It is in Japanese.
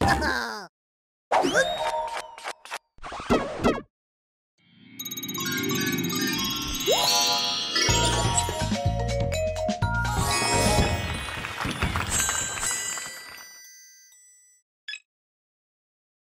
Oh!